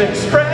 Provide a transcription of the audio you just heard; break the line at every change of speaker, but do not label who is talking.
express.